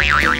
Bye.